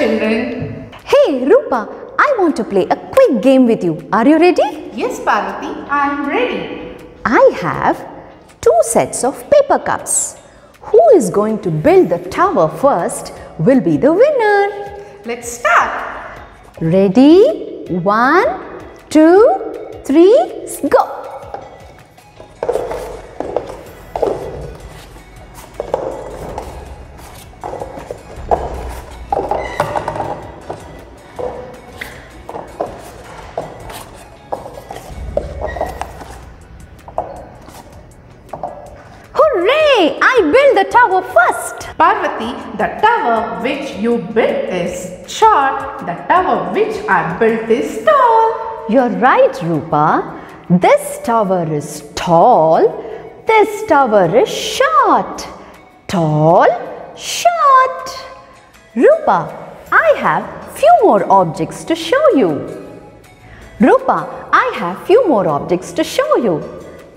children. Hey Rupa, I want to play a quick game with you. Are you ready? Yes, Parvati, I am ready. I have two sets of paper cups. Who is going to build the tower first will be the winner. Let's start. Ready? One, two, three, go! Tower first. Parvati, the tower which you built is short. The tower which I built is tall. You're right, Rupa. This tower is tall. This tower is short. Tall, short. Rupa, I have few more objects to show you. Rupa, I have few more objects to show you.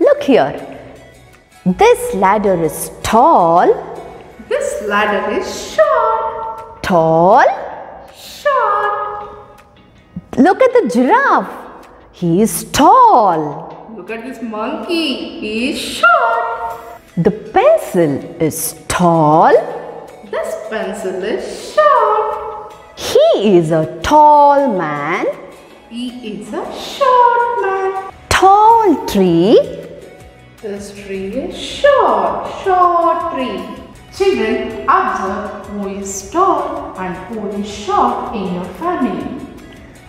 Look here. This ladder is tall, This ladder is short. tall. Short. Look at the giraffe. He is tall. Look at this monkey. He is short. The pencil is tall. This pencil is short. He is a tall man. He is a short man. Tall tree. This tree is short, short tree. Children, observe who is tall and who is short in your family.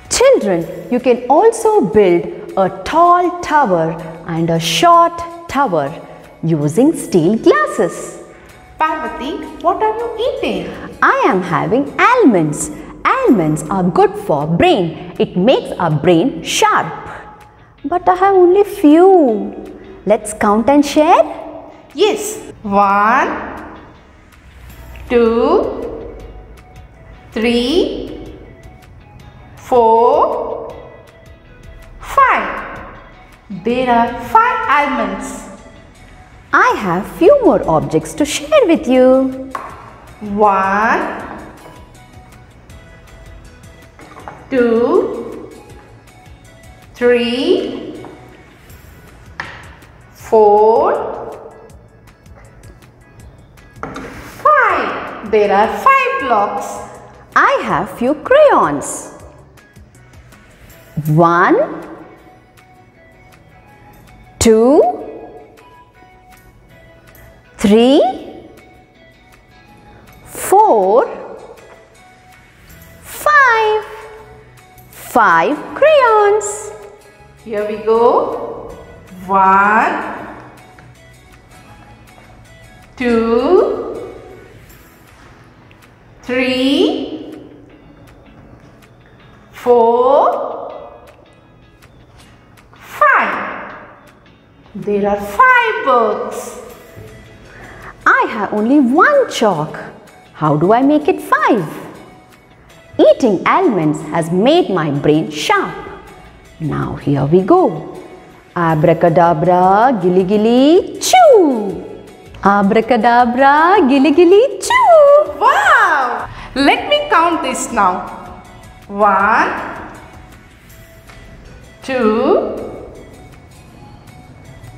Children, you can also build a tall tower and a short tower using steel glasses. Parvati, what are you eating? I am having almonds. Almonds are good for brain. It makes our brain sharp. But I have only few. Let's count and share. Yes. One, two, three, four, five. There are five almonds. I have few more objects to share with you. One, two, three, four, five. There are five blocks. I have few crayons. One, two, three, four, five. Five crayons. Here we go. One, two, three, four, five. There are five books. I have only one chalk. How do I make it five? Eating almonds has made my brain sharp. Now here we go. Abracadabra, gilly gilly. Abracadabra, gilly gilly, chew. Wow! Let me count this now. One, two,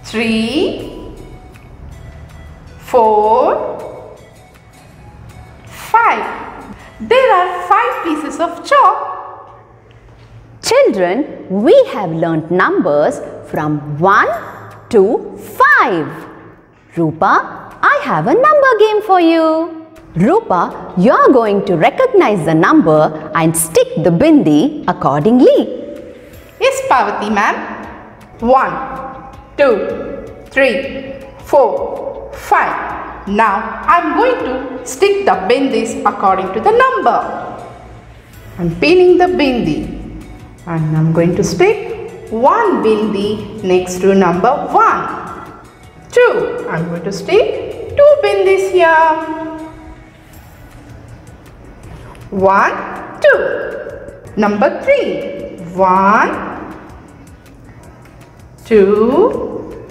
three, four, five. There are five pieces of chalk. Children, we have learnt numbers from 1 to 5. Rupa, I have a number game for you. Rupa, you are going to recognize the number and stick the bindi accordingly. Yes, Parvati ma'am. One, two, three, four, five. Now I'm going to stick the bindis according to the number. I'm pinning the bindi and I'm going to stick one bindi next to number one. Two. I'm going to stick two bindis here. One, two. Number three. One, two,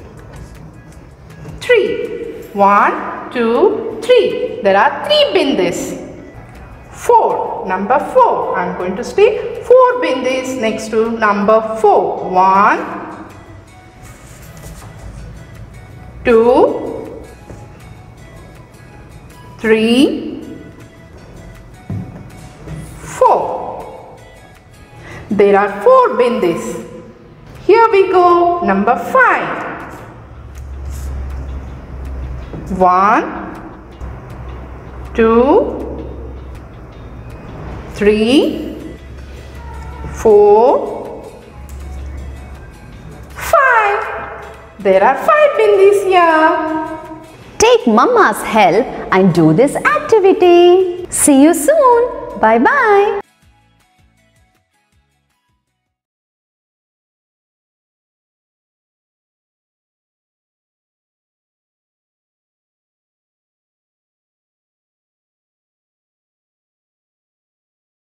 three. One, two, three. There are three bindis. 4. Number 4. I am going to stick 4 bindis next to number 4. 1, 2, 3, 4. There are 4 bindis. Here we go. Number 5. 1, 2, three, four, There are five in this year. Take mama's help and do this activity. See you soon. Bye bye.